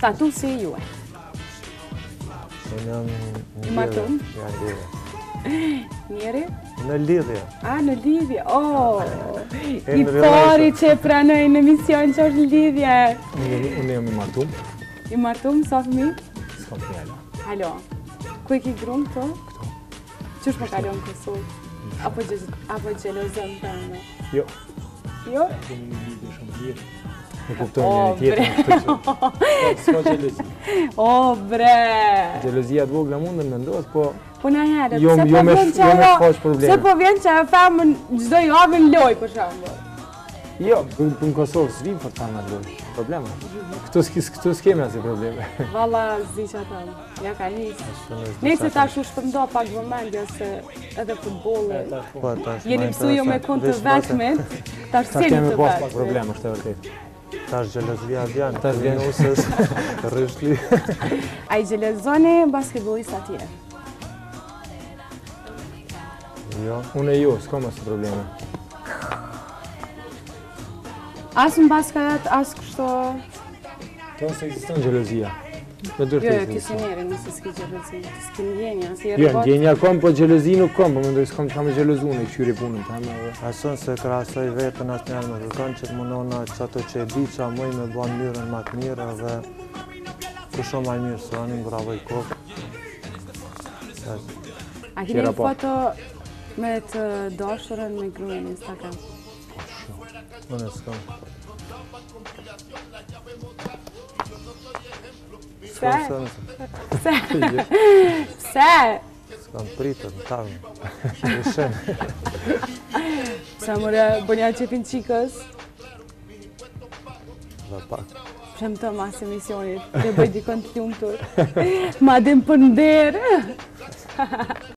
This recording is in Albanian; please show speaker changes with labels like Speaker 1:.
Speaker 1: statusi i juaj? Në në në lidhje. Në në lidhje. Njeri? Në lidhje. A, në lidhje. O, i pari që e pranoj në mision që është lidhje. Unë jam i martum. I martum, sa të mi? Sa të mi, halo. Halo. i ki grunë të? Këto. Po Qështë më kalonë kësoj? Apo gjelozën të në? Jo, Jo? Se kemi një lidhë shumë mirë. Në kuptojnë një tjetër në këtë që. Ska gjelëzi. O, bre! Gjelëzia të vogla mundën me ndohet, po... Po në herë, jo, po jo me shfaq jo probleme. Se po vjen që e famën gjdo i avin loj, për shambo. Jo, për në Kosovë s'vim për të në loj, probleme. Këtu s'keme asë probleme. Valla, zi që ata, ja ka njësë. Njësë ta shu shpëndo pak vëmendja se edhe futbolin. Po. Po, Jeni mësu jo me kënë të vetëmet të arsimit të bërë. Sa kemi pas pak problem, është e vërtit. Ta është gjelëzvija djanë, ta është gjenë usës, rrëshli. A i gjelëzone basketbolista tje? Jo, unë e ju, s'ko mësë probleme. Asë në basket, asë kështo... Të nëse existën gjelëzija. Me dyrë jo, të Jo, jo, kështë njerë, nëse s'ki gjelëzi, s'ki ndjenja, si e rëbërë. Jo, ndjenja kom, po gjelëzi nuk kom, po mendoj s'kom qa me gjelëzu në i këshyri punën të eme. Asën se krasoj vetën atë njerë me kërkan, që të mundona ato që e di që a mëj me bënë njërën më të mirë, dhe ku shumë a mirë, së anin, bravo i kokë. A këni një po? foto me të doshërën me gruje në Instagram? Po shumë, unë e s'kom. Pse? pse, kam pritër, në tavë, në në shënë. Sa më rea bënja qepin qikës? Dhe pak. Që më të masë emisionit, dhe bëjt dikën të tjumë tërë. Ma dhe më pëndërë.